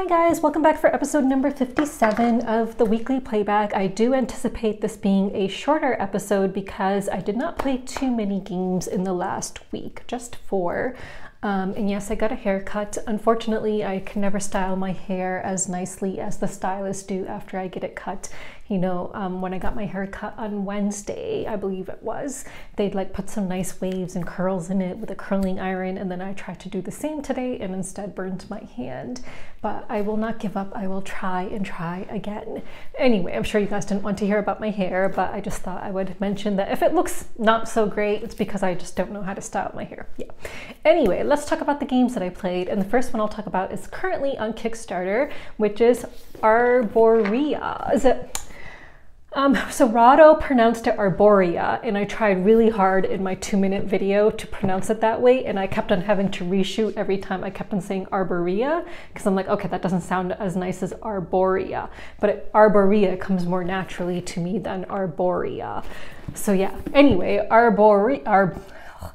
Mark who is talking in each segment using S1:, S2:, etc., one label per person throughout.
S1: Hi guys, welcome back for episode number 57 of the weekly playback. I do anticipate this being a shorter episode because I did not play too many games in the last week, just four. Um, and yes, I got a haircut. Unfortunately, I can never style my hair as nicely as the stylists do after I get it cut you know, um, when I got my hair cut on Wednesday, I believe it was, they'd like put some nice waves and curls in it with a curling iron. And then I tried to do the same today and instead burned my hand. But I will not give up. I will try and try again. Anyway, I'm sure you guys didn't want to hear about my hair, but I just thought I would mention that if it looks not so great, it's because I just don't know how to style my hair. Yeah. Anyway, let's talk about the games that I played. And the first one I'll talk about is currently on Kickstarter, which is Arborea. Is it? Um, so Rahdo pronounced it Arborea, and I tried really hard in my two minute video to pronounce it that way, and I kept on having to reshoot every time I kept on saying Arborea, because I'm like, okay, that doesn't sound as nice as Arborea, but Arborea comes more naturally to me than Arborea. So yeah, anyway, Arborea, Ar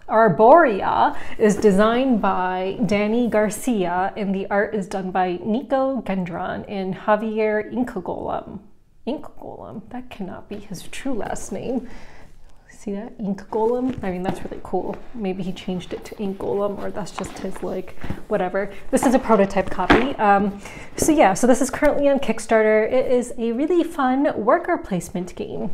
S1: Arborea is designed by Danny Garcia, and the art is done by Nico Gendron and Javier Inkgolem. Ink Golem. That cannot be his true last name. See that? Ink Golem? I mean, that's really cool. Maybe he changed it to Ink Golem or that's just his, like, whatever. This is a prototype copy. Um, so yeah, so this is currently on Kickstarter. It is a really fun worker placement game.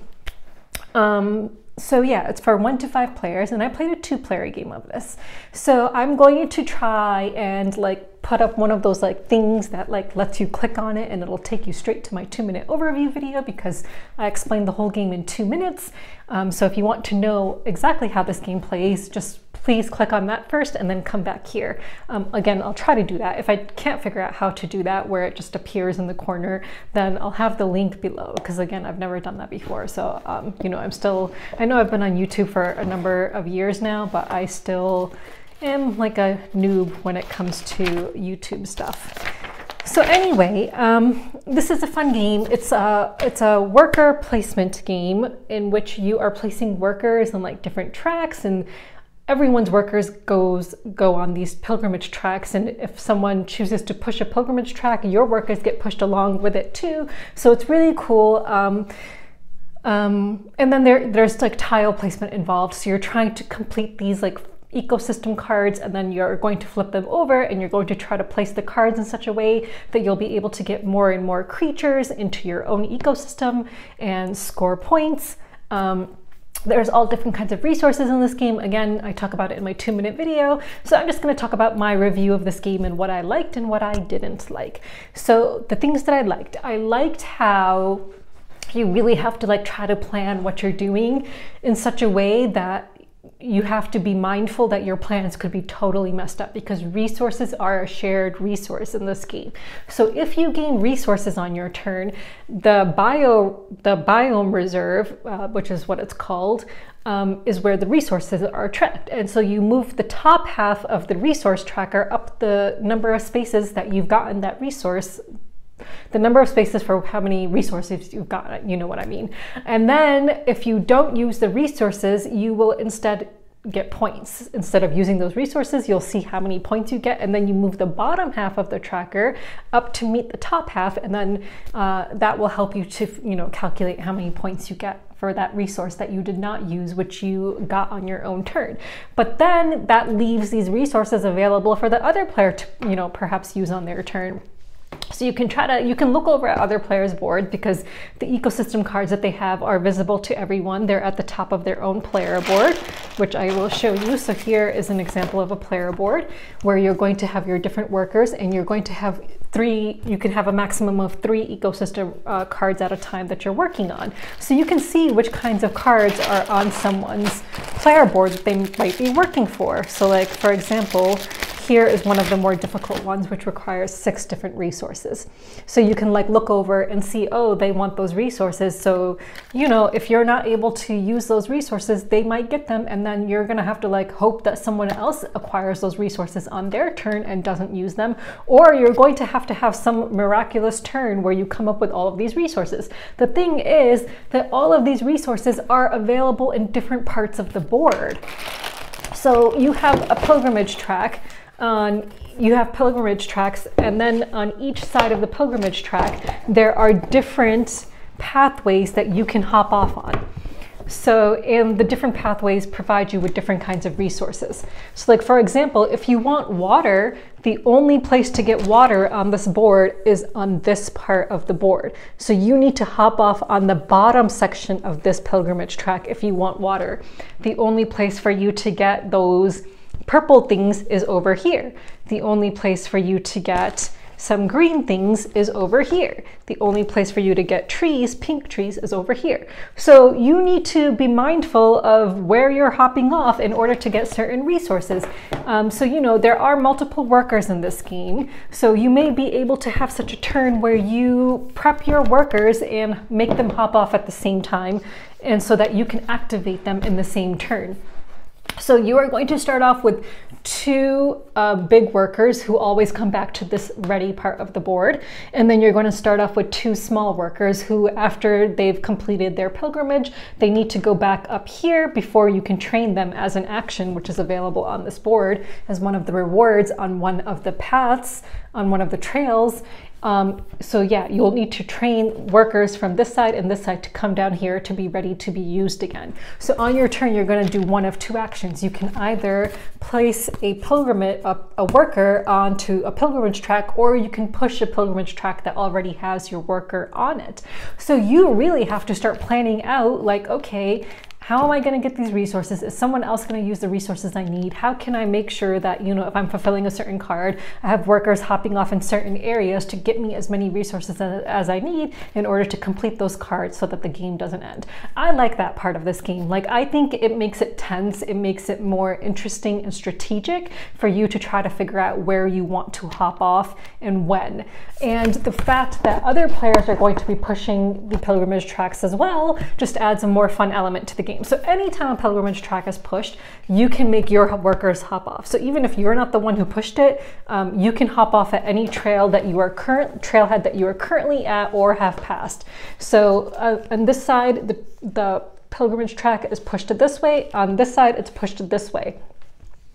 S1: Um, so yeah, it's for one to five players, and I played a two-player game of this. So I'm going to try and like put up one of those like things that like lets you click on it and it'll take you straight to my two-minute overview video because I explained the whole game in two minutes. Um, so if you want to know exactly how this game plays, just please click on that first and then come back here. Um, again, I'll try to do that. If I can't figure out how to do that where it just appears in the corner, then I'll have the link below because again, I've never done that before. So, um, you know, I'm still, I know I've been on YouTube for a number of years now, but I still am like a noob when it comes to YouTube stuff. So anyway, um, this is a fun game. It's a it's a worker placement game in which you are placing workers on like different tracks and everyone's workers goes go on these pilgrimage tracks. And if someone chooses to push a pilgrimage track your workers get pushed along with it too. So it's really cool. Um, um, and then there there's like tile placement involved. So you're trying to complete these like ecosystem cards and then you're going to flip them over and you're going to try to place the cards in such a way that you'll be able to get more and more creatures into your own ecosystem and score points. Um, there's all different kinds of resources in this game. Again, I talk about it in my two minute video. So I'm just gonna talk about my review of this game and what I liked and what I didn't like. So the things that I liked, I liked how you really have to like try to plan what you're doing in such a way that you have to be mindful that your plans could be totally messed up because resources are a shared resource in this game. So if you gain resources on your turn, the bio the biome reserve, uh, which is what it's called, um, is where the resources are tracked. And so you move the top half of the resource tracker up the number of spaces that you've gotten that resource the number of spaces for how many resources you've got, you know what I mean. And then if you don't use the resources, you will instead get points. Instead of using those resources, you'll see how many points you get, and then you move the bottom half of the tracker up to meet the top half, and then uh, that will help you to you know calculate how many points you get for that resource that you did not use, which you got on your own turn. But then that leaves these resources available for the other player to you know perhaps use on their turn. So you can try to, you can look over at other players' boards because the ecosystem cards that they have are visible to everyone. They're at the top of their own player board, which I will show you. So here is an example of a player board where you're going to have your different workers and you're going to have three, you can have a maximum of three ecosystem uh, cards at a time that you're working on. So you can see which kinds of cards are on someone's player board that they might be working for. So like, for example, here is one of the more difficult ones, which requires six different resources. So you can like look over and see, oh, they want those resources. So, you know, if you're not able to use those resources, they might get them. And then you're gonna have to like hope that someone else acquires those resources on their turn and doesn't use them. Or you're going to have to have some miraculous turn where you come up with all of these resources. The thing is that all of these resources are available in different parts of the board. So you have a pilgrimage track you have pilgrimage tracks, and then on each side of the pilgrimage track, there are different pathways that you can hop off on. So, and the different pathways provide you with different kinds of resources. So, like for example, if you want water, the only place to get water on this board is on this part of the board. So you need to hop off on the bottom section of this pilgrimage track if you want water. The only place for you to get those purple things is over here. The only place for you to get some green things is over here. The only place for you to get trees, pink trees, is over here. So you need to be mindful of where you're hopping off in order to get certain resources. Um, so, you know, there are multiple workers in this game. So you may be able to have such a turn where you prep your workers and make them hop off at the same time and so that you can activate them in the same turn. So you are going to start off with two uh, big workers who always come back to this ready part of the board. And then you're going to start off with two small workers who, after they've completed their pilgrimage, they need to go back up here before you can train them as an action, which is available on this board as one of the rewards on one of the paths, on one of the trails. Um, so yeah, you'll need to train workers from this side and this side to come down here to be ready to be used again. So on your turn, you're going to do one of two actions. You can either place a pilgrimage, a, a worker onto a pilgrimage track, or you can push a pilgrimage track that already has your worker on it. So you really have to start planning out like, okay, how am I going to get these resources? Is someone else going to use the resources I need? How can I make sure that, you know, if I'm fulfilling a certain card, I have workers hopping off in certain areas to get me as many resources as, as I need in order to complete those cards so that the game doesn't end. I like that part of this game. Like, I think it makes it tense, it makes it more interesting and strategic for you to try to figure out where you want to hop off and when. And the fact that other players are going to be pushing the pilgrimage tracks as well just adds a more fun element to the game game. So anytime a pilgrimage track is pushed, you can make your workers hop off. So even if you're not the one who pushed it, um, you can hop off at any trail that you are current trailhead that you are currently at or have passed. So uh, on this side, the, the pilgrimage track is pushed this way. On this side, it's pushed this way.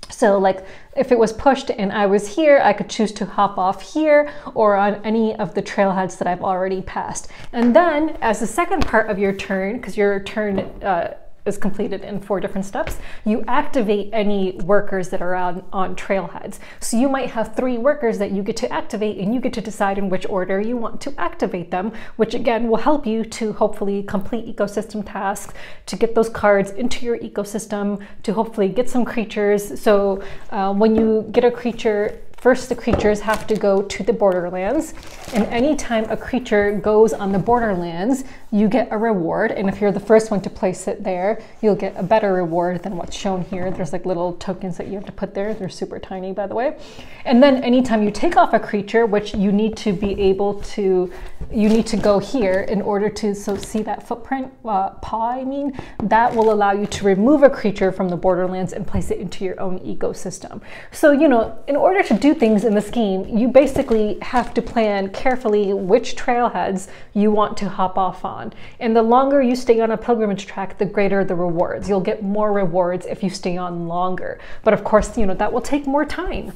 S1: So like if it was pushed and I was here, I could choose to hop off here or on any of the trailheads that I've already passed. And then as the second part of your turn, because your turn uh, is completed in four different steps, you activate any workers that are on, on trailheads. So you might have three workers that you get to activate and you get to decide in which order you want to activate them, which again will help you to hopefully complete ecosystem tasks, to get those cards into your ecosystem, to hopefully get some creatures. So uh, when you get a creature First, the creatures have to go to the borderlands, and anytime a creature goes on the borderlands, you get a reward. And if you're the first one to place it there, you'll get a better reward than what's shown here. There's like little tokens that you have to put there. They're super tiny, by the way. And then anytime you take off a creature, which you need to be able to, you need to go here in order to so see that footprint uh, paw. I mean, that will allow you to remove a creature from the borderlands and place it into your own ecosystem. So you know, in order to do things in the scheme, you basically have to plan carefully which trailheads you want to hop off on. And the longer you stay on a pilgrimage track, the greater the rewards. You'll get more rewards if you stay on longer. But of course, you know, that will take more time.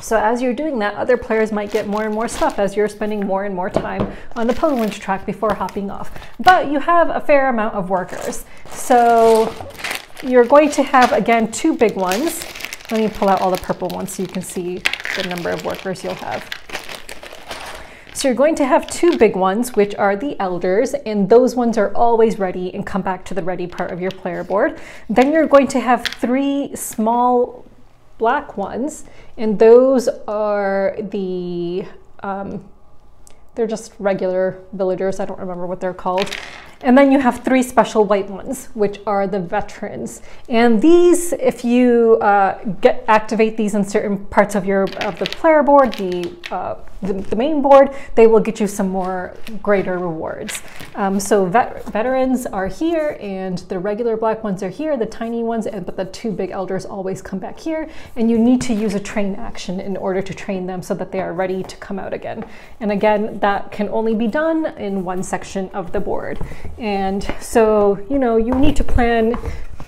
S1: So as you're doing that, other players might get more and more stuff as you're spending more and more time on the pilgrimage track before hopping off. But you have a fair amount of workers. So you're going to have, again, two big ones. Let me pull out all the purple ones so you can see the number of workers you'll have. So you're going to have two big ones, which are the elders, and those ones are always ready and come back to the ready part of your player board. Then you're going to have three small black ones, and those are the, um, they're just regular villagers. I don't remember what they're called. And then you have three special white ones, which are the veterans. And these, if you uh, get activate these in certain parts of your of the player board, the, uh, the, the main board, they will get you some more greater rewards. Um, so vet veterans are here, and the regular black ones are here, the tiny ones, and but the two big elders always come back here. And you need to use a train action in order to train them so that they are ready to come out again. And again, that can only be done in one section of the board. And so, you know, you need to plan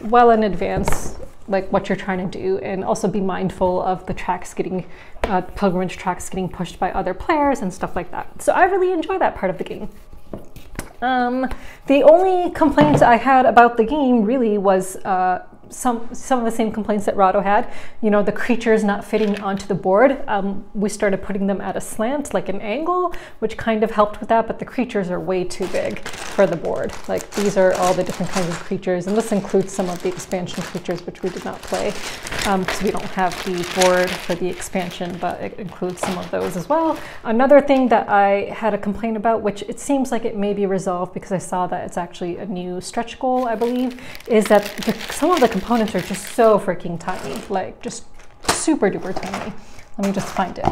S1: well in advance like what you're trying to do and also be mindful of the tracks getting uh, pilgrimage tracks getting pushed by other players and stuff like that. So i really enjoy that part of the game. Um, the only complaint I had about the game really was uh, some some of the same complaints that Rahdo had. You know, the creatures not fitting onto the board. Um, we started putting them at a slant, like an angle, which kind of helped with that. But the creatures are way too big for the board. Like these are all the different kinds of creatures, and this includes some of the expansion creatures which we did not play because um, we don't have the board for the expansion, but it includes some of those as well. Another thing that I had a complaint about, which it seems like it may be resolved because I saw that it's actually a new stretch goal, I believe, is that the, some of the components are just so freaking tiny, like just super duper tiny. Let me just find it.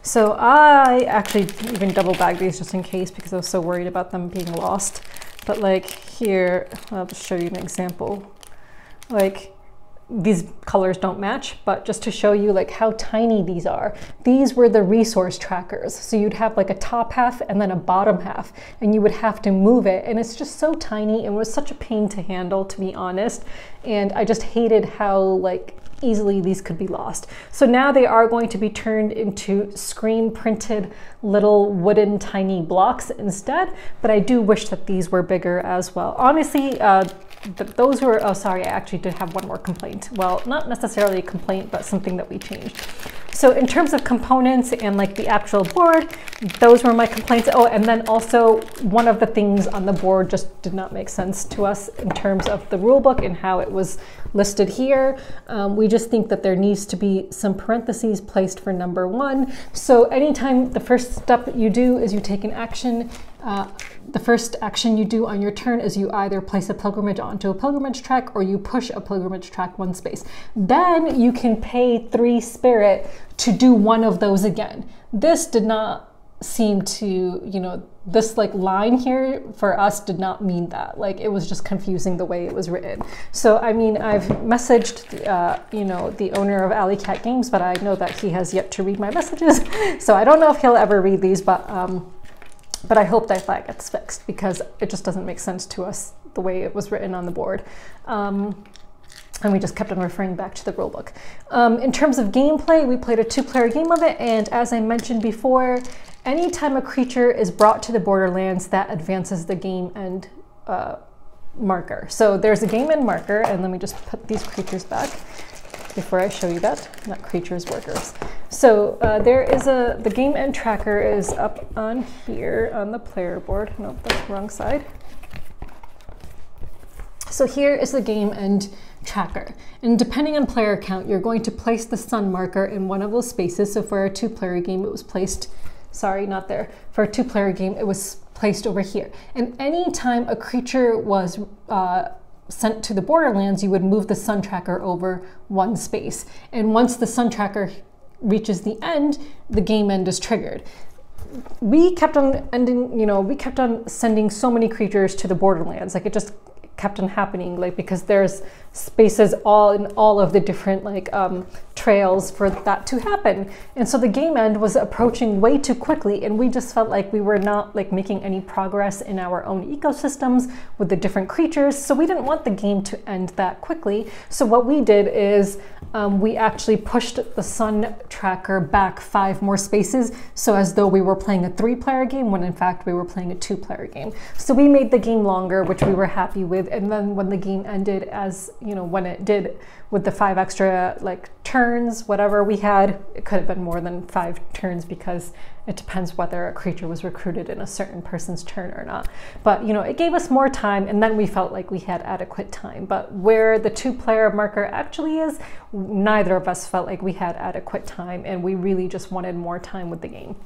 S1: So I actually even double bagged these just in case because I was so worried about them being lost. But like here, I'll just show you an example. Like these colors don't match, but just to show you like how tiny these are. These were the resource trackers. So you'd have like a top half and then a bottom half and you would have to move it. And it's just so tiny and was such a pain to handle, to be honest. And I just hated how like easily these could be lost. So now they are going to be turned into screen printed little wooden tiny blocks instead, but I do wish that these were bigger as well. Honestly, uh, those were, oh sorry, I actually did have one more complaint. Well, not necessarily a complaint, but something that we changed. So in terms of components and like the actual board, those were my complaints. Oh, and then also one of the things on the board just did not make sense to us in terms of the rule book and how it was listed here. Um, we just think that there needs to be some parentheses placed for number one. So anytime the first step you do is you take an action, uh, the first action you do on your turn is you either place a pilgrimage onto a pilgrimage track or you push a pilgrimage track one space. Then you can pay three spirit to do one of those again. This did not seem to, you know, this like line here for us did not mean that. Like it was just confusing the way it was written. So I mean, I've messaged, uh, you know, the owner of Alley Cat Games, but I know that he has yet to read my messages. so I don't know if he'll ever read these, but um, but I hope that that gets fixed because it just doesn't make sense to us the way it was written on the board. Um, and we just kept on referring back to the rulebook. Um, in terms of gameplay, we played a two-player game of it, and as I mentioned before, anytime a creature is brought to the Borderlands, that advances the game end uh, marker. So there's a game end marker, and let me just put these creatures back before I show you that, not creatures, workers. So uh, there is a, the game end tracker is up on here on the player board. Nope, that's the wrong side. So here is the game end tracker. And depending on player count, you're going to place the sun marker in one of those spaces. So for a two player game, it was placed, sorry, not there. For a two player game, it was placed over here. And anytime a creature was uh, sent to the borderlands, you would move the sun tracker over one space. And once the sun tracker reaches the end, the game end is triggered. We kept on ending, you know, we kept on sending so many creatures to the borderlands. Like it just kept on happening like because there's spaces all in all of the different like um, trails for that to happen. And so the game end was approaching way too quickly and we just felt like we were not like making any progress in our own ecosystems with the different creatures. So we didn't want the game to end that quickly. So what we did is um, we actually pushed the sun tracker back five more spaces so as though we were playing a three player game when in fact we were playing a two player game. So we made the game longer, which we were happy with. And then when the game ended as, you know, when it did with the five extra like turns, whatever we had, it could have been more than five turns because it depends whether a creature was recruited in a certain person's turn or not. But you know, it gave us more time and then we felt like we had adequate time. But where the two player marker actually is, neither of us felt like we had adequate time and we really just wanted more time with the game.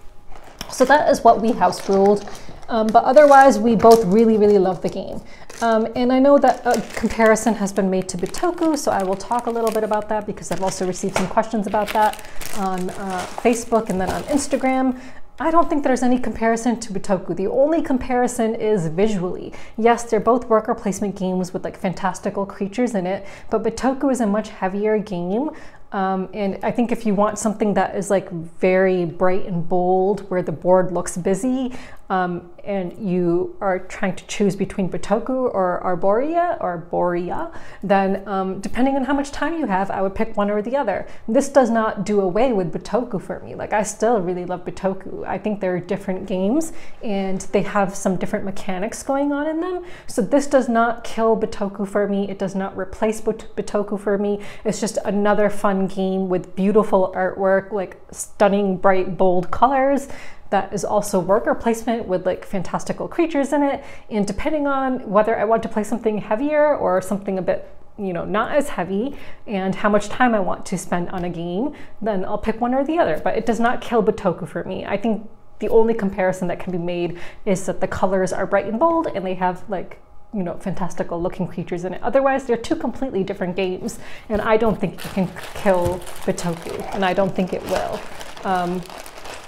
S1: So that is what we house ruled. Um, but otherwise, we both really, really love the game. Um, and I know that a comparison has been made to Bitoku, so I will talk a little bit about that because I've also received some questions about that on uh, Facebook and then on Instagram. I don't think there's any comparison to Bitoku. The only comparison is visually. Yes, they're both worker placement games with like fantastical creatures in it, but Bitoku is a much heavier game um, and I think if you want something that is like very bright and bold, where the board looks busy, um, and you are trying to choose between Bitoku or Arborea or Borea, then um, depending on how much time you have, I would pick one or the other. This does not do away with Bitoku for me. Like I still really love Bitoku. I think they're different games and they have some different mechanics going on in them. So this does not kill Bitoku for me. It does not replace Bitoku for me. It's just another fun game with beautiful artwork, like stunning, bright, bold colors that is also worker placement with like fantastical creatures in it. And depending on whether I want to play something heavier or something a bit you know, not as heavy and how much time I want to spend on a game, then I'll pick one or the other. But it does not kill Bitoku for me. I think the only comparison that can be made is that the colors are bright and bold and they have like you know, fantastical looking creatures in it. Otherwise, they're two completely different games, and I don't think it can kill Bitoku, and I don't think it will. Um,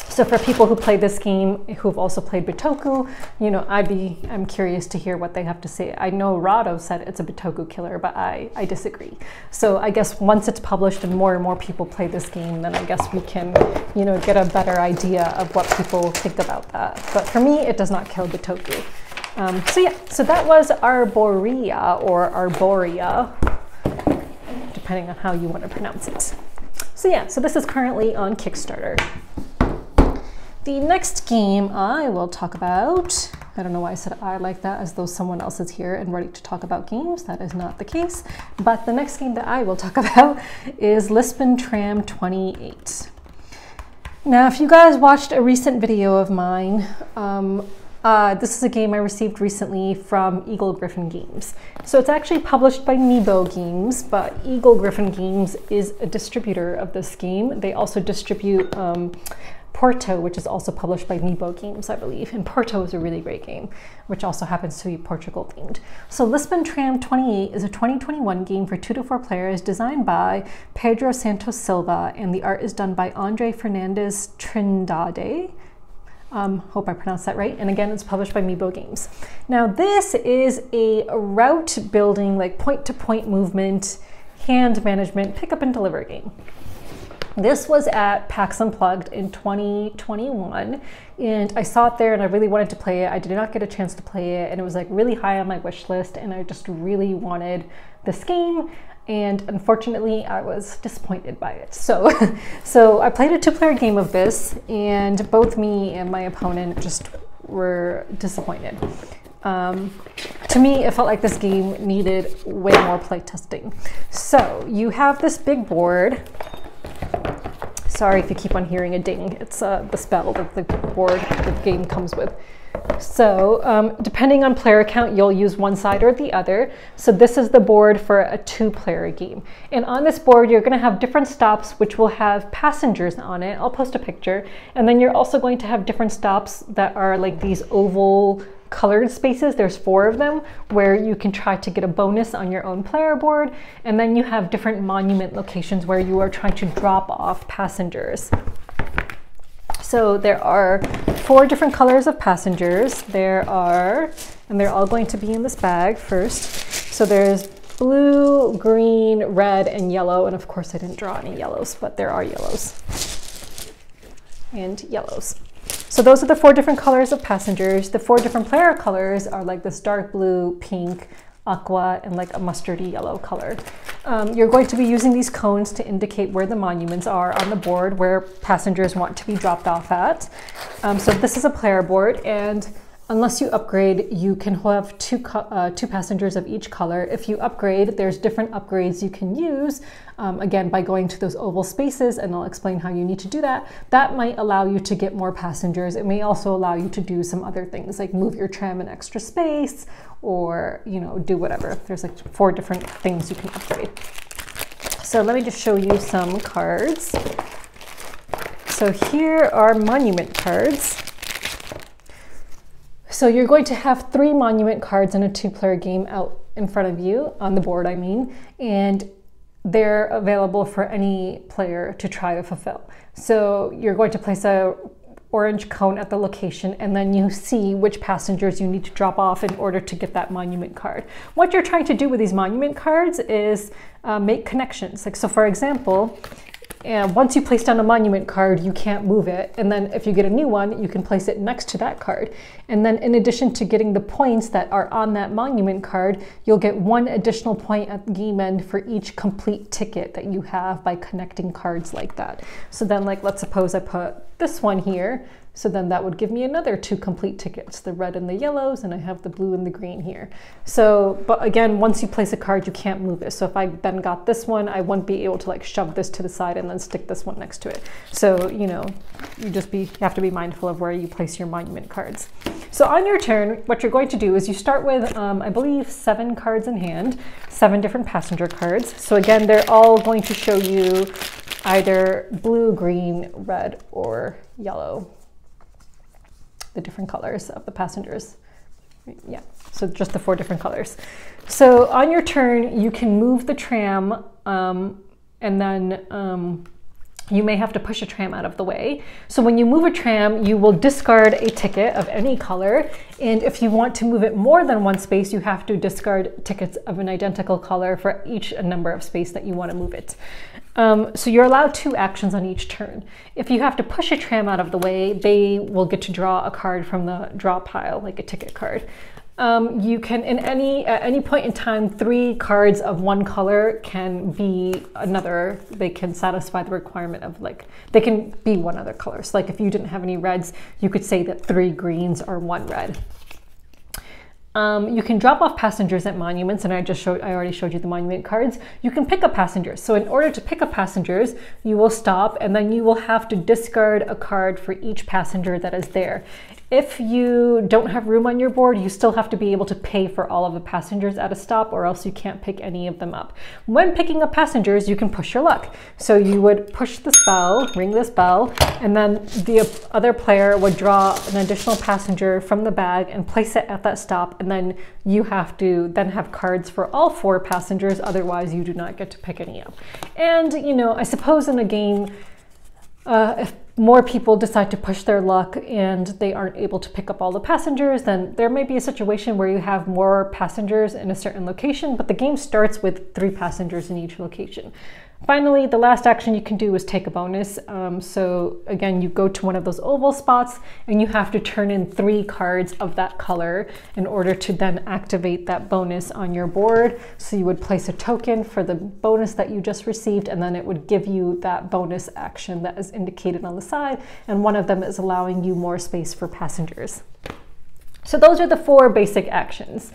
S1: so for people who play this game, who've also played Bitoku, you know, I'd be, I'm curious to hear what they have to say. I know Rahdo said it's a Bitoku killer, but I, I disagree. So I guess once it's published and more and more people play this game, then I guess we can, you know, get a better idea of what people think about that. But for me, it does not kill Bitoku. Um, so yeah, so that was Arborea or Arborea, depending on how you want to pronounce it. So yeah, so this is currently on Kickstarter. The next game I will talk about, I don't know why I said I like that as though someone else is here and ready to talk about games. That is not the case. But the next game that I will talk about is Lisbon Tram 28. Now, if you guys watched a recent video of mine, um, uh, this is a game I received recently from Eagle-Gryphon Games. So it's actually published by MEBO Games, but Eagle-Gryphon Games is a distributor of this game. They also distribute um, Porto, which is also published by MEBO Games, I believe. And Porto is a really great game, which also happens to be Portugal themed. So Lisbon Tram 28 is a 2021 game for two to four players designed by Pedro Santos Silva, and the art is done by Andre Fernandes Trindade. Um, hope I pronounced that right. And again, it's published by MEBO Games. Now, this is a route building, like point to point movement, hand management, pick up and deliver game. This was at PAX Unplugged in 2021, and I saw it there and I really wanted to play it. I did not get a chance to play it, and it was like really high on my wish list, and I just really wanted this game. And unfortunately, I was disappointed by it. So, so I played a two-player game of this, and both me and my opponent just were disappointed. Um, to me, it felt like this game needed way more playtesting. So you have this big board Sorry if you keep on hearing a ding. It's uh, the spell that the board, the game comes with. So um, depending on player count, you'll use one side or the other. So this is the board for a two player game. And on this board, you're gonna have different stops which will have passengers on it. I'll post a picture. And then you're also going to have different stops that are like these oval colored spaces. There's four of them where you can try to get a bonus on your own player board. And then you have different monument locations where you are trying to drop off passengers. So there are four different colors of passengers. There are, and they're all going to be in this bag first. So there's blue, green, red, and yellow. And of course I didn't draw any yellows, but there are yellows and yellows. So those are the four different colors of passengers. The four different player colors are like this dark blue, pink, aqua, and like a mustardy yellow color. Um, you're going to be using these cones to indicate where the monuments are on the board where passengers want to be dropped off at. Um, so this is a player board and Unless you upgrade, you can have two, uh, two passengers of each color. If you upgrade, there's different upgrades you can use, um, again, by going to those oval spaces, and I'll explain how you need to do that. That might allow you to get more passengers. It may also allow you to do some other things, like move your tram in extra space, or you know, do whatever. There's like four different things you can upgrade. So let me just show you some cards. So here are monument cards. So you're going to have three monument cards in a two-player game out in front of you, on the board I mean, and they're available for any player to try to fulfill. So you're going to place a orange cone at the location and then you see which passengers you need to drop off in order to get that monument card. What you're trying to do with these monument cards is uh, make connections. Like so for example, And once you place down a monument card, you can't move it. And then if you get a new one, you can place it next to that card. And then in addition to getting the points that are on that monument card, you'll get one additional point at the game end for each complete ticket that you have by connecting cards like that. So then like, let's suppose I put this one here. So then that would give me another two complete tickets, the red and the yellows, and I have the blue and the green here. So, but again, once you place a card, you can't move it. So if I then got this one, I wouldn't be able to like shove this to the side and then stick this one next to it. So, you know, you just be, you have to be mindful of where you place your monument cards. So on your turn, what you're going to do is you start with, um, I believe, seven cards in hand, seven different passenger cards. So again, they're all going to show you either blue, green, red, or yellow the different colors of the passengers. Yeah, so just the four different colors. So on your turn, you can move the tram um, and then um, you may have to push a tram out of the way. So when you move a tram, you will discard a ticket of any color. And if you want to move it more than one space, you have to discard tickets of an identical color for each number of space that you want to move it. Um, so you're allowed two actions on each turn. If you have to push a tram out of the way, they will get to draw a card from the draw pile, like a ticket card. Um, you can, in any at any point in time, three cards of one color can be another. They can satisfy the requirement of like they can be one other color. So like if you didn't have any reds, you could say that three greens are one red. Um, you can drop off passengers at monuments, and I just showed, I already showed you the monument cards. You can pick up passengers. So in order to pick up passengers, you will stop and then you will have to discard a card for each passenger that is there. If you don't have room on your board, you still have to be able to pay for all of the passengers at a stop or else you can't pick any of them up. When picking up passengers, you can push your luck. So you would push this bell, ring this bell, and then the other player would draw an additional passenger from the bag and place it at that stop. And then you have to then have cards for all four passengers. Otherwise you do not get to pick any up. And you know, I suppose in a game, uh, if more people decide to push their luck and they aren't able to pick up all the passengers, then there may be a situation where you have more passengers in a certain location, but the game starts with three passengers in each location. Finally, the last action you can do is take a bonus. Um, so again, you go to one of those oval spots and you have to turn in three cards of that color in order to then activate that bonus on your board. So you would place a token for the bonus that you just received and then it would give you that bonus action that is indicated on the side. And one of them is allowing you more space for passengers. So those are the four basic actions.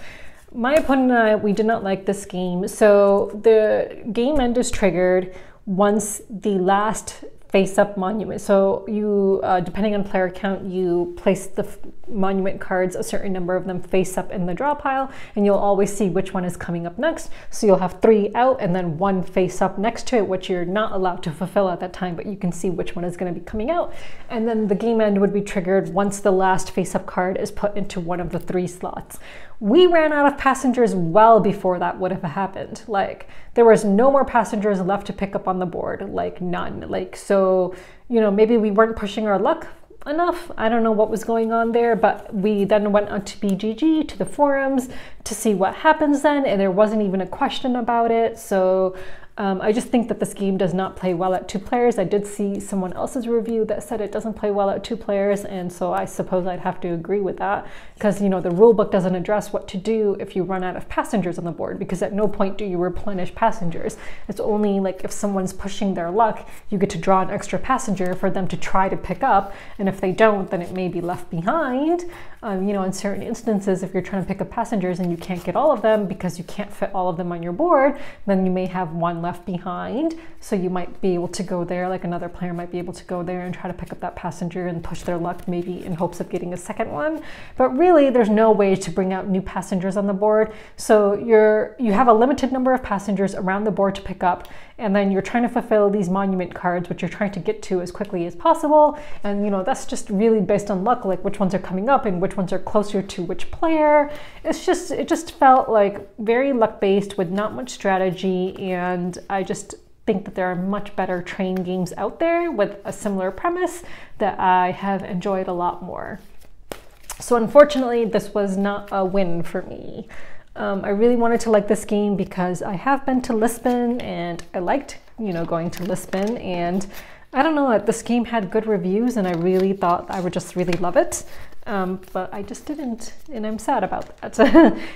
S1: My opponent and I, we did not like this game. So the game end is triggered once the last face-up monument. So you, uh, depending on player count, you place the monument cards, a certain number of them face up in the draw pile, and you'll always see which one is coming up next. So you'll have three out and then one face up next to it, which you're not allowed to fulfill at that time, but you can see which one is gonna be coming out. And then the game end would be triggered once the last face-up card is put into one of the three slots. We ran out of passengers well before that would have happened. Like there was no more passengers left to pick up on the board, like none. Like so, you know, maybe we weren't pushing our luck enough. I don't know what was going on there, but we then went on to BGG, to the forums, to see what happens then, and there wasn't even a question about it. So um, I just think that this game does not play well at two players. I did see someone else's review that said it doesn't play well at two players, and so I suppose I'd have to agree with that because you know the rule book doesn't address what to do if you run out of passengers on the board because at no point do you replenish passengers. It's only like if someone's pushing their luck, you get to draw an extra passenger for them to try to pick up, and if they don't, then it may be left behind. Um, you know, in certain instances, if you're trying to pick up passengers and you can't get all of them because you can't fit all of them on your board, then you may have one left behind. So you might be able to go there, like another player might be able to go there and try to pick up that passenger and push their luck maybe in hopes of getting a second one. But really, there's no way to bring out new passengers on the board. So you're you have a limited number of passengers around the board to pick up, and then you're trying to fulfill these monument cards, which you're trying to get to as quickly as possible. And you know, that's just really based on luck, like which ones are coming up and which ones are closer to which player. It's just, it just felt like very luck based with not much strategy. And I just think that there are much better train games out there with a similar premise that I have enjoyed a lot more. So unfortunately, this was not a win for me. Um, I really wanted to like this game because I have been to Lisbon and I liked you know, going to Lisbon and I don't know, this game had good reviews and I really thought I would just really love it. Um, but I just didn't, and I'm sad about that.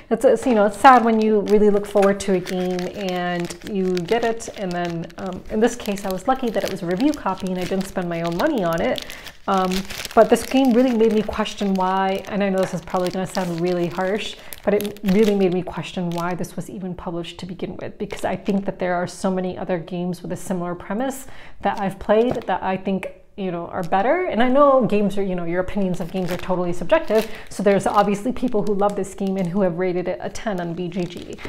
S1: it's, it's, you know, it's sad when you really look forward to a game and you get it, and then um, in this case, I was lucky that it was a review copy and I didn't spend my own money on it. Um, but this game really made me question why, and I know this is probably going to sound really harsh, but it really made me question why this was even published to begin with, because I think that there are so many other games with a similar premise that I've played that I think you know are better. And i know games are you know your opinions of games are totally subjective. So there's obviously people who love this game and who have rated it a 10 on bgg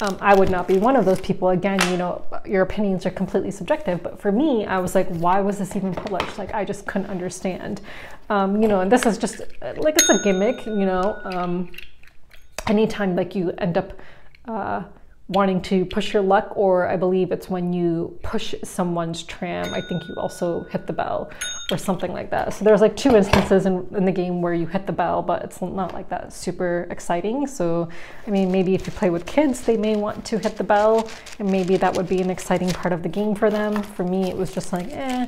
S1: um, i would not be one of those people. Again you know your opinions are completely subjective. But for me i was like why was this even published? Like i just couldn't understand. Um, you know and this is just like it's a gimmick you know. Um, anytime like you end up uh, wanting to push your luck, or I believe it's when you push someone's tram, I think you also hit the bell or something like that. So there's like two instances in, in the game where you hit the bell, but it's not like that super exciting. So, I mean, maybe if you play with kids, they may want to hit the bell, and maybe that would be an exciting part of the game for them. For me, it was just like, eh.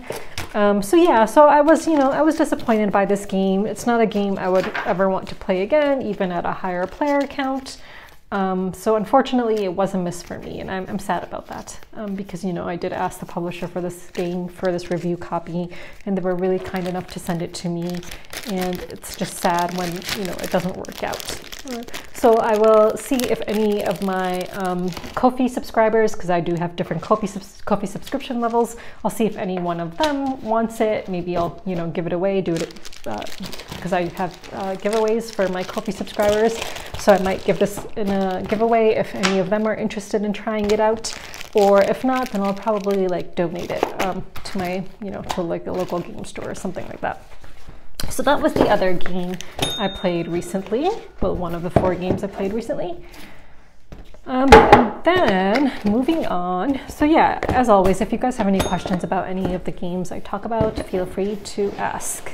S1: Um, so yeah, so I was, you know, I was disappointed by this game. It's not a game I would ever want to play again, even at a higher player count. Um, so unfortunately, it was a miss for me, and I'm, I'm sad about that um, because you know I did ask the publisher for this game for this review copy, and they were really kind enough to send it to me. And it's just sad when you know it doesn't work out. So I will see if any of my um, Ko-fi subscribers, because I do have different Ko-fi, subs Ko-fi subscription levels, I'll see if any one of them wants it. Maybe I'll you know give it away, do it because uh, I have uh, giveaways for my Ko-fi subscribers. So I might give this in a giveaway if any of them are interested in trying it out. Or if not, then I'll probably like donate it um, to my, you know, to like a local game store or something like that. So that was the other game I played recently. Well, one of the four games I played recently. Um, and then moving on. So yeah, as always, if you guys have any questions about any of the games I talk about, feel free to ask.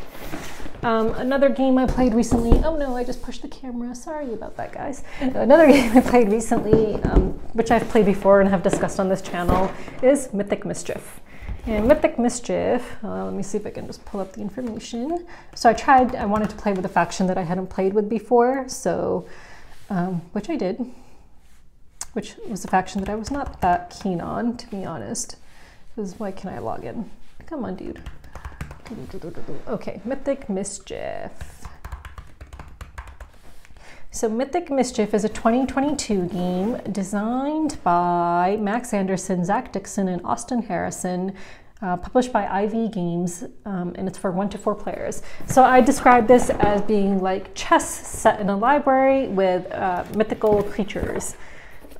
S1: Um, another game I played recently, oh no, I just pushed the camera. Sorry about that, guys. Another game I played recently, um, which I've played before and have discussed on this channel, is Mythic Mischief. And Mythic Mischief, uh, let me see if I can just pull up the information. So I tried, I wanted to play with a faction that I hadn't played with before, so, um, which I did, which was a faction that I was not that keen on, to be honest. Because why can I log in? Come on, dude. Okay, Mythic Mischief. So Mythic Mischief is a 2022 game designed by Max Anderson, Zach Dixon, and Austin Harrison, uh, published by IV Games, um, and it's for one to four players. So I describe this as being like chess set in a library with uh, mythical creatures.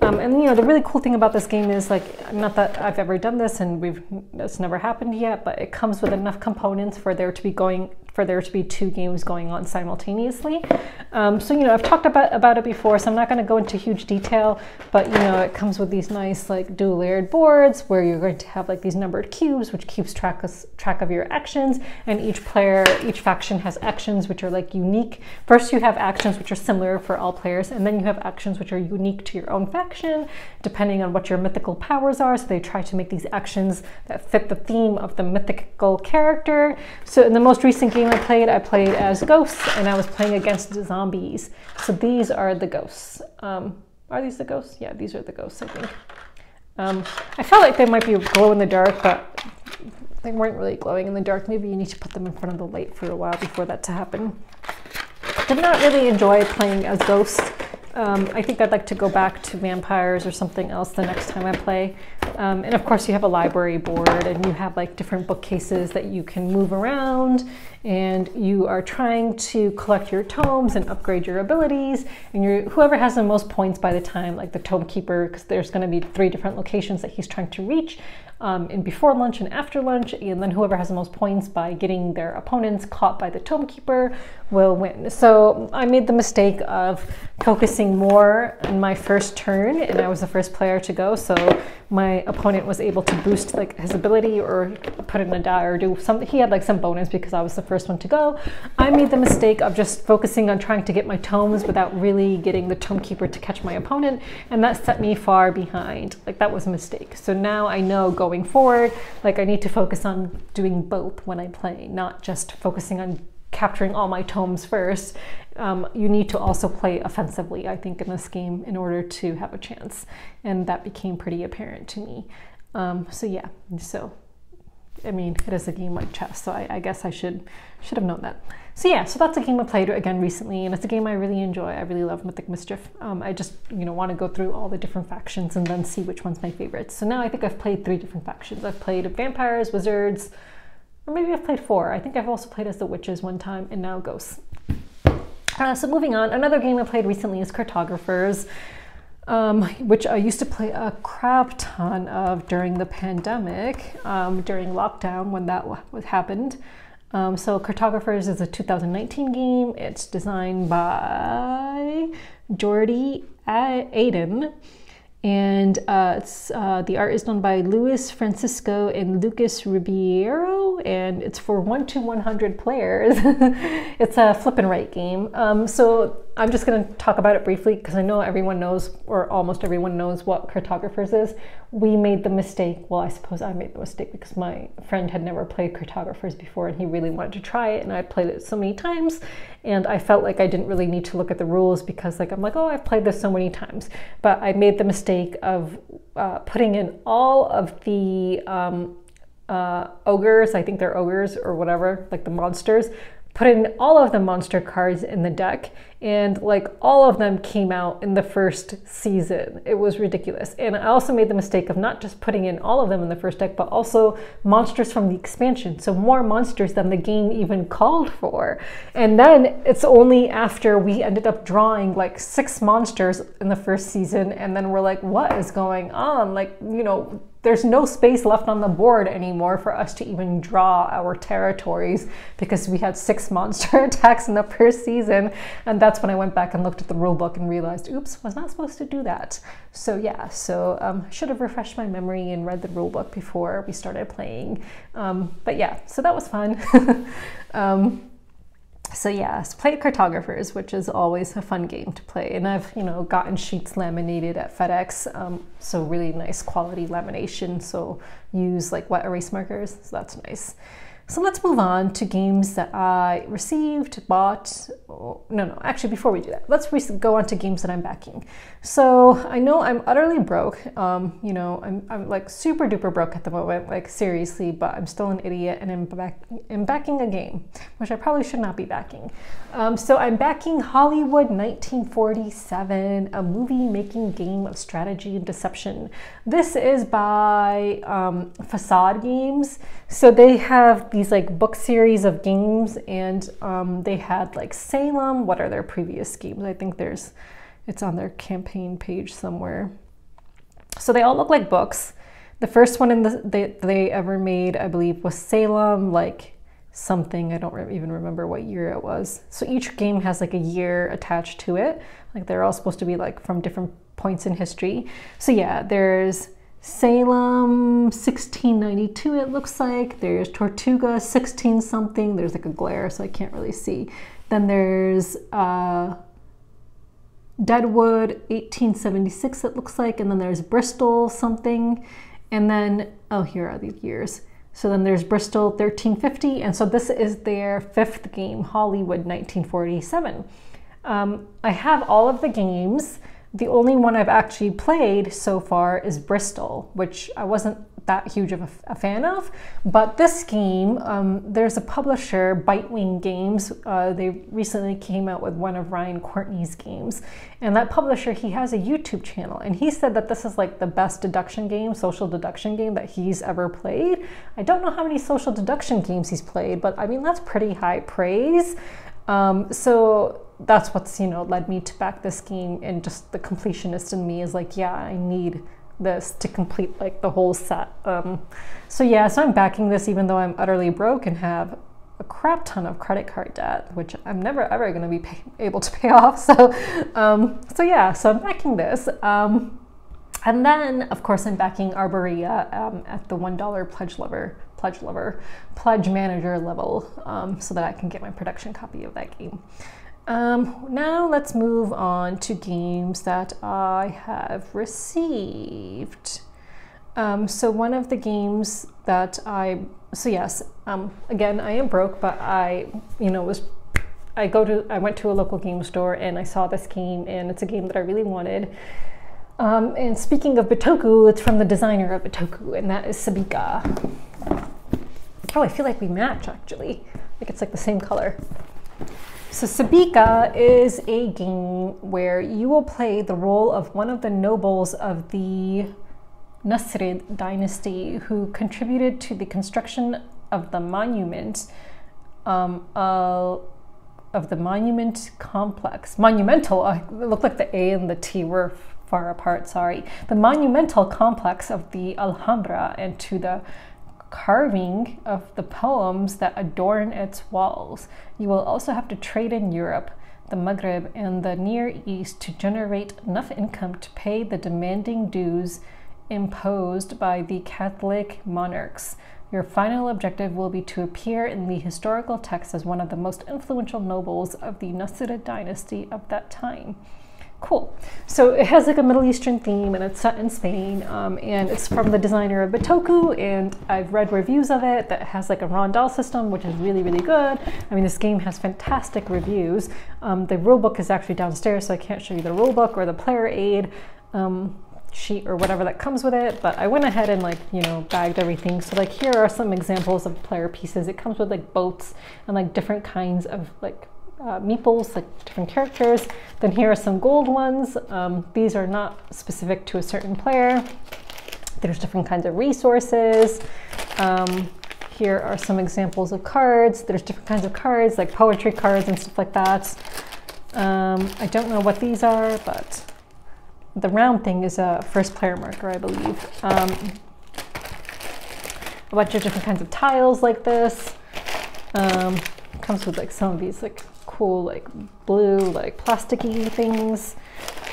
S1: Um, and you know the really cool thing about this game is like not that I've ever done this and we've it's never happened yet, but it comes with enough components for there to be going for there to be two games going on simultaneously. Um, so, you know, I've talked about, about it before, so I'm not going to go into huge detail, but, you know, it comes with these nice, like, dual layered boards where you're going to have, like, these numbered cubes, which keeps track of, track of your actions, and each player, each faction has actions which are, like, unique. First, you have actions which are similar for all players, and then you have actions which are unique to your own faction, depending on what your mythical powers are. So they try to make these actions that fit the theme of the mythical character. So in the most recent game, game I played, I played as ghosts and I was playing against zombies. So these are the ghosts. Um, are these the ghosts? Yeah, these are the ghosts, I think. Um, I felt like they might be glow in the dark, but they weren't really glowing in the dark. Maybe you need to put them in front of the light for a while before that to happen. Did not really enjoy playing as ghosts. Um, I think I'd like to go back to vampires or something else the next time I play. Um, and of course you have a library board and you have like different bookcases that you can move around and you are trying to collect your tomes and upgrade your abilities and you whoever has the most points by the time like the tome keeper because there's going to be three different locations that he's trying to reach um, in before lunch and after lunch and then whoever has the most points by getting their opponents caught by the tome keeper will win. So I made the mistake of focusing more on my first turn, and I was the first player to go. So my opponent was able to boost like his ability or put in a die or do something. He had like some bonus because I was the first one to go. I made the mistake of just focusing on trying to get my tomes without really getting the tome keeper to catch my opponent, and that set me far behind. Like that was a mistake. So now I know going forward, like I need to focus on doing both when I play, not just focusing on capturing all my tomes first, um, you need to also play offensively, I think, in this game in order to have a chance. And that became pretty apparent to me. Um, so yeah, so I mean, it is a game like chess, so I, I, guess I should should have known that. So yeah, so that's a game I played again recently, and it's a game I really enjoy. I really love Mythic Mischief. Um, I just you know want to go through all the different factions and then see which one's my favorite. So now I think I've played three different factions. I've played vampires, wizards, or maybe I've played four. I think I've also played as the witches one time, and now ghosts. Uh, so moving on, another game I played recently is Cartographers, um, which I used to play a crap ton of during the pandemic, um, during lockdown when that happened. Um, so Cartographers is a 2019 game. It's designed by Jordy Adan and uh, uh, the art is done by Luis Francisco and Lucas Ribeiro, and it's for one to 100 players. it's a flip and write game. Um, so I'm just going to talk about it briefly because I know everyone knows, or almost everyone knows, what cartographers is. We made the mistake, well, I suppose I made the mistake because my friend had never played cartographers before and he really wanted to try it, and I played it so many times, and I felt like I didn't really need to look at the rules because, like, I'm like, oh, I've played this so many times. But I made the mistake of uh, putting in all of the um, uh, ogres, I think they're ogres or whatever, like the monsters, put in all of the monster cards in the deck and like all of them came out in the first season. It was ridiculous. And i also made the mistake of not just putting in all of them in the first deck but also monsters from the expansion. So more monsters than the game even called for. And then it's only after we ended up drawing like six monsters in the first season and then we're like what is going on? Like you know there's no space left on the board anymore for us to even draw our territories because we had six monster attacks in the first season. And that's when I went back and looked at the rule book and realized, oops, was not supposed to do that. So yeah, so um, should have refreshed my memory and read the rule book before we started playing. Um, but yeah, so that was fun. um, so yes, play cartographers, which is always a fun game to play. And I've, you know, gotten sheets laminated at FedEx, um, so really nice quality lamination. So use like wet erase markers, so that's nice. So let's move on to games that I received, bought. No, no, actually, before we do that, let's go on to games that I'm backing. So I know I'm utterly broke. Um, you know, I'm, I'm like super duper broke at the moment, like seriously, but I'm still an idiot and I'm, back, I'm backing a game, which I probably should not be backing. Um, so I'm backing Hollywood 1947, a movie making game of strategy and deception. This is by um, Facade Games. So they have these like book series of games, and um, they had like Salem. What are their previous games? I think there's, it's on their campaign page somewhere. So they all look like books. The first one in the they, they ever made, I believe, was Salem, like something. I don't re even remember what year it was. So each game has like a year attached to it. Like they're all supposed to be like from different points in history. So yeah, there's Salem 1692 it looks like. There's Tortuga 16 something. There's like a glare so I can't really see. Then there's uh, Deadwood 1876 it looks like. And then there's Bristol something. And then, oh here are these years. So then there's Bristol 1350. And so this is their fifth game, Hollywood 1947. Um, I have all of the games. The only one I've actually played so far is Bristol, which I wasn't that huge of a, a fan of. But this game, um, there's a publisher, Bitewing Games. Uh, they recently came out with one of Ryan Courtney's games. And that publisher, he has a YouTube channel. And he said that this is like the best deduction game, social deduction game that he's ever played. I don't know how many social deduction games he's played, but I mean, that's pretty high praise. Um, so that's what's you know led me to back this game and just the completionist in me is like yeah i need this to complete like the whole set um, so yeah so i'm backing this even though i'm utterly broke and have a crap ton of credit card debt, which I'm never ever going to be pay, able to pay off. So, um, so yeah, so I'm backing this. Um, and then, of course, I'm backing Arborea um, at the $1 pledge lever, pledge lever, pledge manager level um, so that I can get my production copy of that game. Um, now let's move on to games that I have received. Um, so one of the games that I, so yes, um, again, I am broke, but I, you know, was, I go to, I went to a local game store and I saw this game and it's a game that I really wanted. Um, and speaking of Bitoku, it's from the designer of Bitoku, and that is Sabika. Oh, I feel like we match actually. Like it's like the same color. So Sabika is a game where you will play the role of one of the nobles of the Nasrid dynasty who contributed to the construction of the monument um, uh, of the monument complex. Monumental, uh, it looked like the A and the T were far apart, sorry. The monumental complex of the Alhambra and to the carving of the poems that adorn its walls. You will also have to trade in Europe, the Maghreb, and the Near East to generate enough income to pay the demanding dues imposed by the Catholic monarchs. Your final objective will be to appear in the historical text as one of the most influential nobles of the Nasrid dynasty of that time. Cool. So it has like a Middle Eastern theme and it's set in Spain um, and it's from the designer of Bitoku and I've read reviews of it that has like a rondel system which is really, really good. I mean, this game has fantastic reviews. Um, the rulebook is actually downstairs so I can't show you the rulebook or the player aid um, sheet or whatever that comes with it, but I went ahead and like, you know, bagged everything. So like here are some examples of player pieces. It comes with like boats and like different kinds of like uh, meeples, like different characters. Then here are some gold ones. Um, these are not specific to a certain player. There's different kinds of resources. Um, here are some examples of cards. There's different kinds of cards, like poetry cards and stuff like that. Um, I don't know what these are, but the round thing is a first player marker, I believe. Um, a bunch of different kinds of tiles like this. Um, comes with like some of these like cool like blue like plasticky things.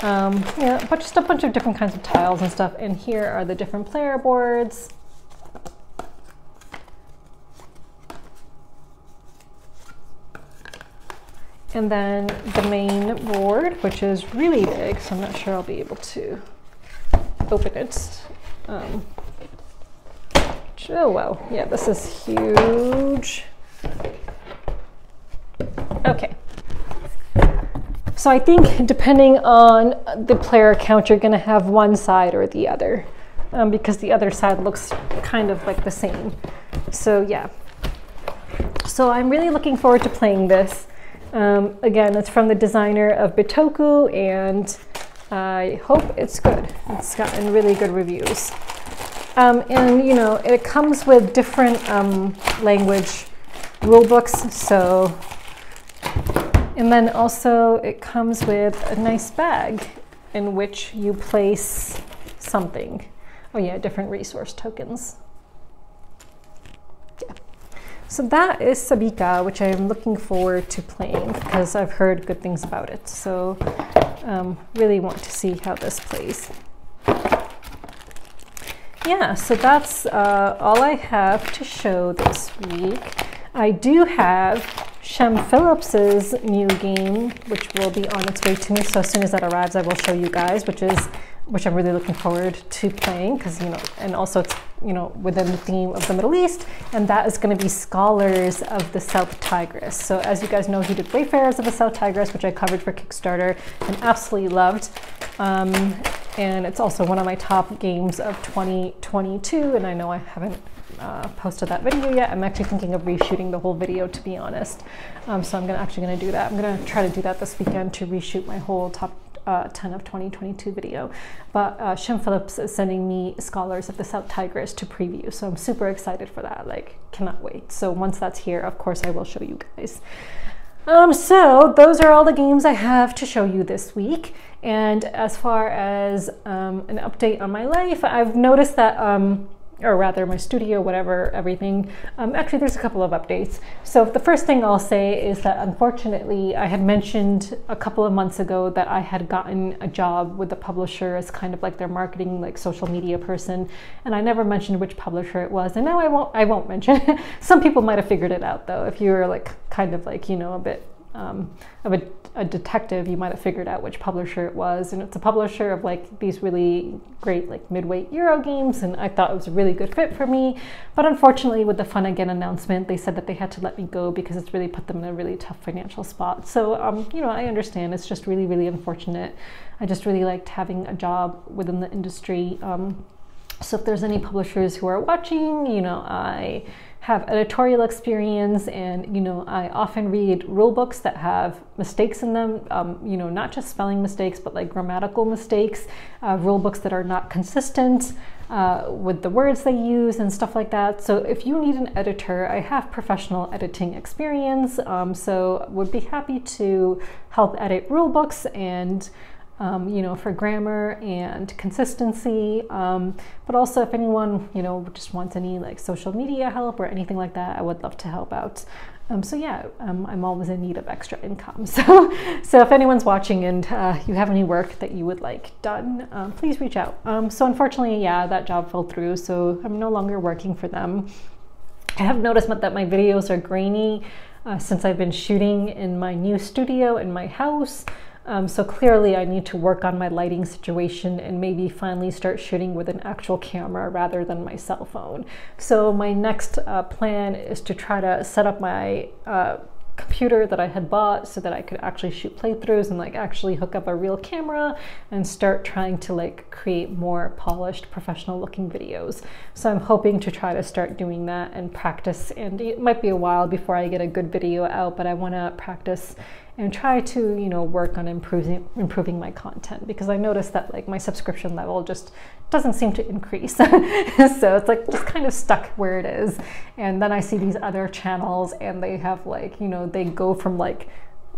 S1: Um, yeah, but just a bunch of different kinds of tiles and stuff. And here are the different player boards. And then the main board, which is really big, so I'm not sure I'll be able to open it. Um, oh well, yeah, this is huge. Okay. So I think depending on the player count, you're going to have one side or the other um, because the other side looks kind of like the same. So yeah. So I'm really looking forward to playing this. Um, again, it's from the designer of Bitoku and I hope it's good. It's gotten really good reviews. Um, and you know, it comes with different um, language rule books, so and then also it comes with a nice bag in which you place something. Oh yeah, different resource tokens. Yeah. So that is Sabika, which I'm looking forward to playing because I've heard good things about it. So um, really want to see how this plays. Yeah, so that's uh, all I have to show this week. I do have Shem Phillips's new game, which will be on its way to me. So as soon as that arrives, I will show you guys, which is which I'm really looking forward to playing because you know, and also it's you know within the theme of the Middle East, and that is going to be Scholars of the South Tigris. So as you guys know, he did Wayfarers of the South Tigris, which I covered for Kickstarter and absolutely loved. Um, and it's also one of my top games of 2022, and I know I haven't uh, posted that video yet. I'm actually thinking of reshooting the whole video to be honest. Um, so I'm gonna, actually gonna do that. I'm gonna try to do that this weekend to reshoot my whole top uh, 10 of 2022 video. But uh, Shem Phillips is sending me Scholars of the South Tigris to preview. So I'm super excited for that. Like, cannot wait. So once that's here, of course, I will show you guys. Um, so those are all the games I have to show you this week. And as far as um, an update on my life, I've noticed that um, or rather my studio, whatever, everything. Um, actually, there's a couple of updates. So the first thing I'll say is that unfortunately, I had mentioned a couple of months ago that I had gotten a job with the publisher as kind of like their marketing, like social media person, and I never mentioned which publisher it was. And now I won't. I won't mention. It. Some people might have figured it out though, if you were like kind of like you know a bit um, of a, a, detective, you might have figured out which publisher it was. And it's a publisher of like these really great like midweight Euro games, and I thought it was a really good fit for me. But unfortunately, with the Funagain announcement, they said that they had to let me go because it's really put them in a really tough financial spot. So um, you know, I understand. It's just really, really unfortunate. I just really liked having a job within the industry. Um, so if there's any publishers who are watching, you know, I have editorial experience and you know i often read rule books that have mistakes in them um, you know not just spelling mistakes but like grammatical mistakes uh, rule books that are not consistent uh, with the words they use and stuff like that. So if you need an editor i have professional editing experience um, so would be happy to help edit rule books and um, you know, for grammar and consistency. Um, but also if anyone, you know, just wants any like social media help or anything like that, I would love to help out. Um, so yeah, um, I'm always in need of extra income. So, so if anyone's watching and uh, you have any work that you would like done, um, please reach out. Um, so unfortunately, yeah, that job fell through. So I'm no longer working for them. I have noticed that my videos are grainy uh, since I've been shooting in my new studio in my house. Um, so clearly I need to work on my lighting situation and maybe finally start shooting with an actual camera rather than my cell phone. So my next uh, plan is to try to set up my uh, computer that I had bought so that I could actually shoot playthroughs and like actually hook up a real camera and start trying to like create more polished professional looking videos. So I'm hoping to try to start doing that and practice and it might be a while before I get a good video out but I want to practice and try to you know work on improving improving my content because I noticed that like my subscription level just doesn't seem to increase. So it's like just kind of stuck where it is. And then I see these other channels and they have like you know they go from like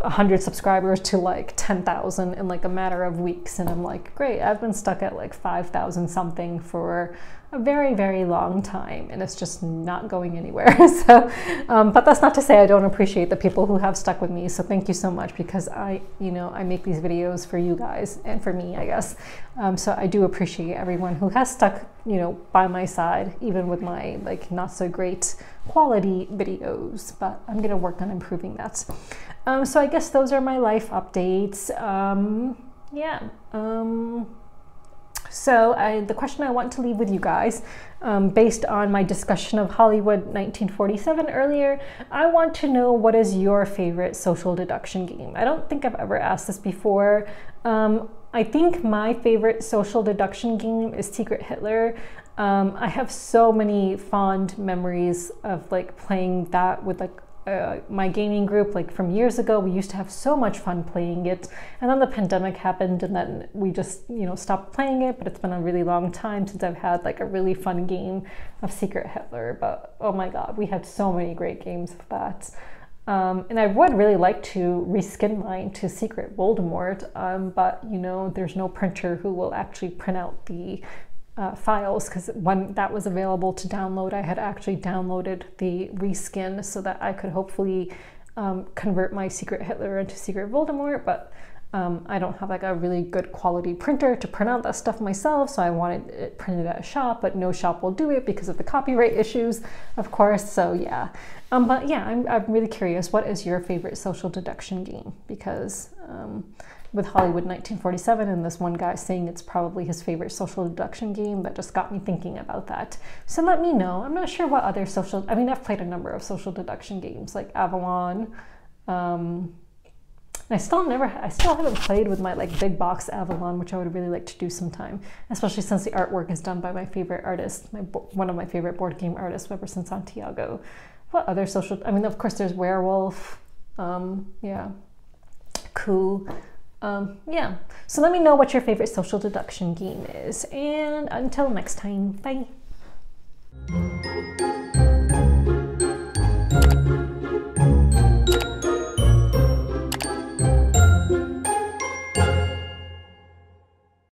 S1: 100 subscribers to like 10,000 in like a matter of weeks and I'm like great I've been stuck at like 5,000 something for a very, very long time and it's just not going anywhere. so, um, but that's not to say I don't appreciate the people who have stuck with me. So thank you so much because I, you know, I make these videos for you guys and for me, I guess. Um, so I do appreciate everyone who has stuck, you know, by my side, even with my like not so great quality videos, but I'm going to work on improving that. Um, so I guess those are my life updates. Um, yeah. Um, so I, the question I want to leave with you guys, um, based on my discussion of Hollywood 1947 earlier, I want to know what is your favorite social deduction game? I don't think I've ever asked this before. Um, I think my favorite social deduction game is Secret Hitler. Um, I have so many fond memories of like playing that with like uh, my gaming group like from years ago we used to have so much fun playing it. And then the pandemic happened and then we just you know stopped playing it but it's been a really long time since i've had like a really fun game of secret hitler but oh my god we had so many great games of that. Um, and I would really like to reskin mine to Secret Voldemort, um, but you know, there's no printer who will actually print out the uh, files because when that was available to download, I had actually downloaded the reskin so that I could hopefully um, convert my Secret Hitler into Secret Voldemort, but um, I don't have like a really good quality printer to print out that stuff myself, so I wanted it printed at a shop, but no shop will do it because of the copyright issues, of course. So yeah, um, but yeah, I'm, I'm really curious. What is your favorite social deduction game? Because um, with Hollywood 1947 and this one guy saying it's probably his favorite social deduction game that just got me thinking about that. So let me know. I'm not sure what other social, I mean, I've played a number of social deduction games like Avalon. Um, I still never, I still haven't played with my like big box Avalon, which I would really like to do sometime, especially since the artwork is done by my favorite artist, my, one of my favorite board game artists, Weberson Santiago. What other social, I mean, of course there's Werewolf, um, yeah, Coup. Um, yeah, so let me know what your favorite social deduction game is. And until next time, bye.